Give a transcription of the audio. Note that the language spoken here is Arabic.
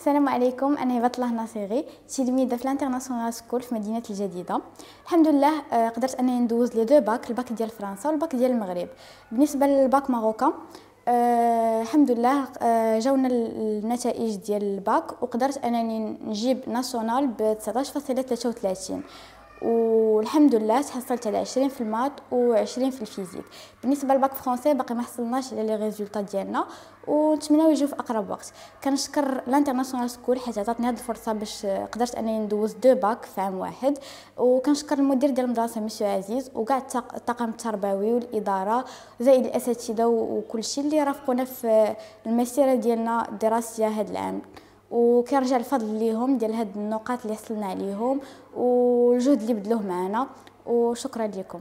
السلام عليكم أنا هبة الله ناصيري تلميذة في ال International School في مدينة الجديدة. الحمد لله آه، قدرت أنني ندوز les deux bacs ال bac ديال فرنسا والباك ديال المغرب. بالنسبة لل bac marocain أه الحمد لله أه جاونا النتائج ديال الباك وقدرت أنني نجيب national ب 19.33 والحمد لله تحصلت على 20 في ال maths و20 في ال physique. بالنسبة لل bac français باقي ما حصلناش على les résultats ديالنا ونتمناو يجيو في أقرب وقت. كنشكر ال International School حيت عطاتني هذه الفرصة باش قدرت أنني ندوز deux bacs في عام واحد. وكنشكر المدير ديال المدرسة مسيو عزيز وكاع الطاقم التربوي والإدارة زائد الأساتذة وكل شيء اللي رافقونا في المسيرة ديالنا الدراسية هذا العام. وكيرجع الفضل ليهم ديال هاد النقاط اللي حصلنا عليهم والجهد اللي بذلوه معنا وشكرا لكم